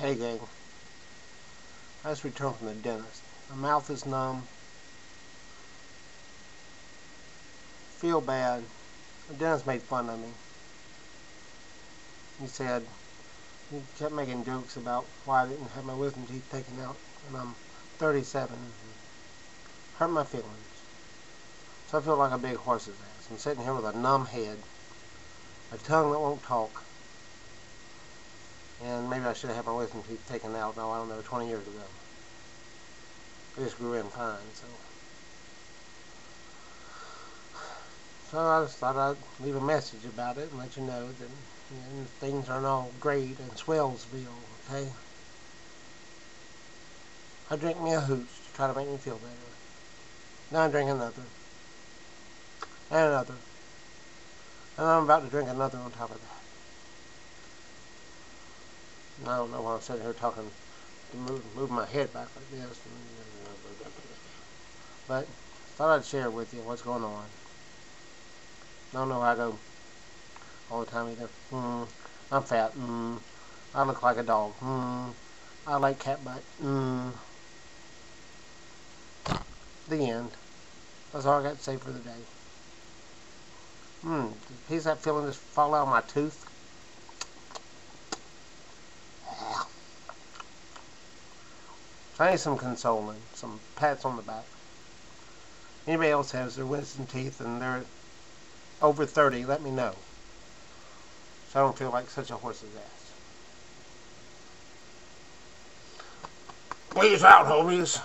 Hey gang, I just returned from the dentist. My mouth is numb. Feel bad. The dentist made fun of me. He said, he kept making jokes about why I didn't have my wisdom teeth taken out and I'm 37. Hurt my feelings. So I feel like a big horse's ass. I'm sitting here with a numb head, a tongue that won't talk, and maybe I should have had my wisdom teeth taken out, no, I don't know, 20 years ago. They just grew in fine, so. So I just thought I'd leave a message about it and let you know that you know, things aren't all great in Swellsville, okay? I drink me a hooch to try to make me feel better. Now I drink another. And another. And I'm about to drink another on top of that. I don't know why I'm sitting here talking, move, move my head back like this. But thought I'd share with you what's going on. I don't know how I go all the time either. Mm, I'm fat. Mm, I look like a dog. Mm, I like cat butt. Mm. The end. That's all I got to say for the day. Hmm, piece that feeling just fall out of my tooth. I need some consoling, some pats on the back. Anybody else has their wisdom teeth and they're over 30, let me know. So I don't feel like such a horse's ass. Please out, homies.